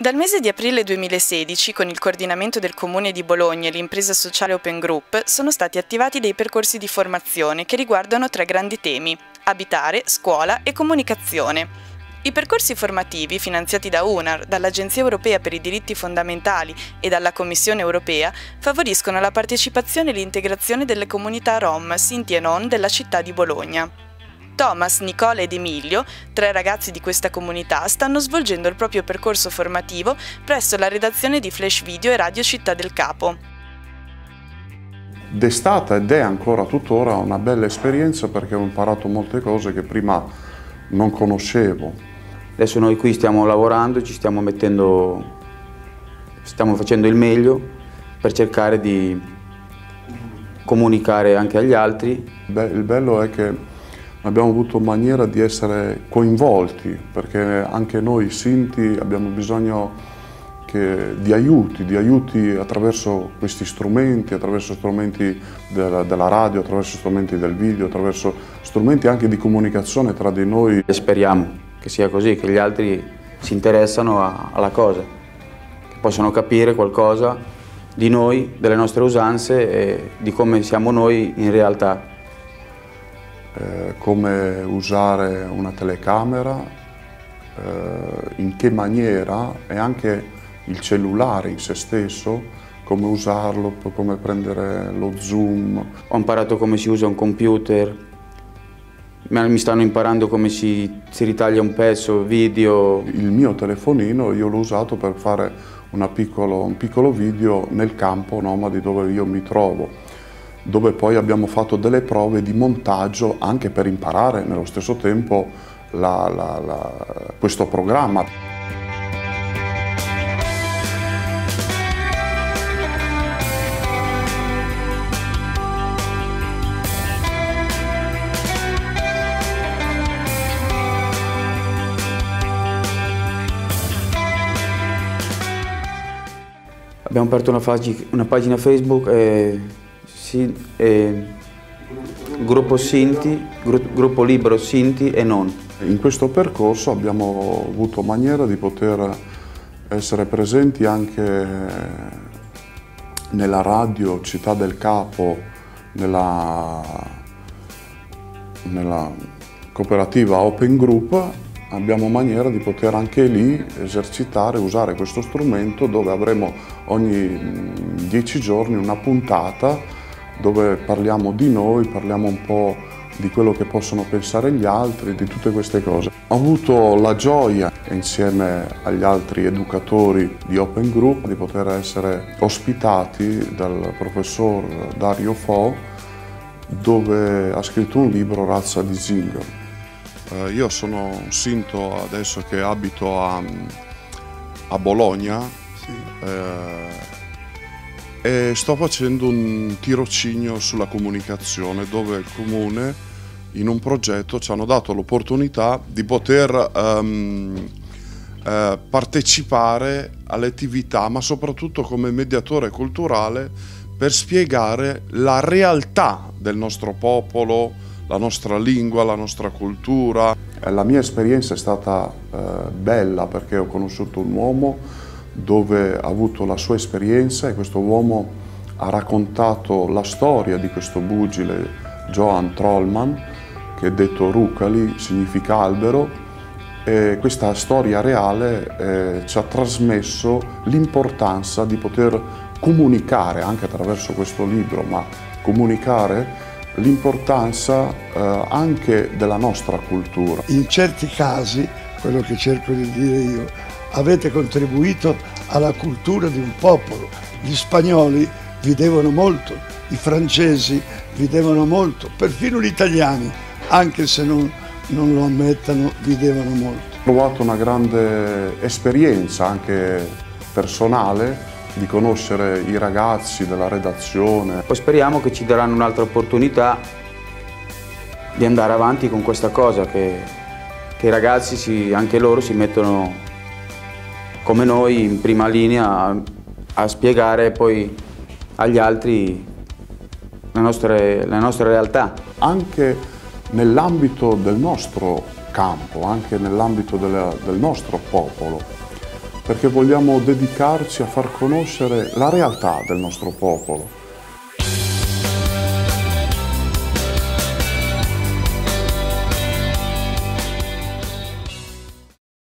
Dal mese di aprile 2016, con il coordinamento del Comune di Bologna e l'impresa sociale Open Group, sono stati attivati dei percorsi di formazione che riguardano tre grandi temi, abitare, scuola e comunicazione. I percorsi formativi, finanziati da UNAR, dall'Agenzia Europea per i diritti fondamentali e dalla Commissione Europea, favoriscono la partecipazione e l'integrazione delle comunità Rom, Sinti e non della città di Bologna. Thomas, Nicola ed Emilio, tre ragazzi di questa comunità, stanno svolgendo il proprio percorso formativo presso la redazione di Flash Video e Radio Città del Capo. È stata ed è ancora tuttora una bella esperienza perché ho imparato molte cose che prima non conoscevo. Adesso noi qui stiamo lavorando, ci stiamo mettendo, stiamo facendo il meglio per cercare di comunicare anche agli altri. Beh, il bello è che abbiamo avuto maniera di essere coinvolti perché anche noi Sinti abbiamo bisogno che, di aiuti, di aiuti attraverso questi strumenti, attraverso strumenti della, della, radio, attraverso strumenti del video, attraverso strumenti anche di comunicazione tra di noi. E speriamo che sia così, che gli altri si interessano a, alla cosa, che possano capire qualcosa di noi, delle nostre usanze e di come siamo noi in realtà. Eh, come usare una telecamera, eh, in che maniera e anche il cellulare in se stesso, come usarlo, come prendere lo zoom. Ho imparato come si usa un computer, mi stanno imparando come si, si ritaglia un pezzo, video. Il mio telefonino io l'ho usato per fare piccolo, un piccolo video nel campo nomadi dove io mi trovo dove poi abbiamo fatto delle prove di montaggio anche per imparare nello stesso tempo la, la, la, questo programma. Abbiamo aperto una, una pagina Facebook e sì, eh, gruppo Sinti, gruppo libero Sinti e non. In questo percorso abbiamo avuto maniera di poter essere presenti anche nella radio Città del Capo, nella, nella cooperativa Open Group, abbiamo maniera di poter anche lì esercitare, usare questo strumento dove avremo ogni dieci giorni una puntata dove parliamo di noi, parliamo un po' di quello che possono pensare gli altri, di tutte queste cose. Ho avuto la gioia, insieme agli altri educatori di Open Group, di poter essere ospitati dal professor Dario Fo, dove ha scritto un libro Razza di Zingaro. Eh, io sono un sinto adesso che abito a, a Bologna. Sì. Eh, e sto facendo un tirocinio sulla comunicazione dove il comune in un progetto ci hanno dato l'opportunità di poter um, eh, partecipare alle attività ma soprattutto come mediatore culturale per spiegare la realtà del nostro popolo, la nostra lingua, la nostra cultura. La mia esperienza è stata eh, bella perché ho conosciuto un uomo dove ha avuto la sua esperienza e questo uomo ha raccontato la storia di questo bugile Johan Trollman, che detto Rucali significa albero, e questa storia reale eh, ci ha trasmesso l'importanza di poter comunicare, anche attraverso questo libro, ma comunicare l'importanza eh, anche della nostra cultura. In certi casi, quello che cerco di dire io, avete contribuito alla cultura di un popolo. Gli spagnoli vi devono molto, i francesi vi devono molto, perfino gli italiani, anche se non, non lo ammettano, vi devono molto. Ho trovato una grande esperienza anche personale di conoscere i ragazzi della redazione. Poi speriamo che ci daranno un'altra opportunità di andare avanti con questa cosa, che, che i ragazzi si, anche loro si mettono come noi in prima linea a, spiegare poi agli altri le nostre, le nostre realtà. Anche nell'ambito del nostro campo, anche nell'ambito del nostro popolo, perché vogliamo dedicarci a far conoscere la realtà del nostro popolo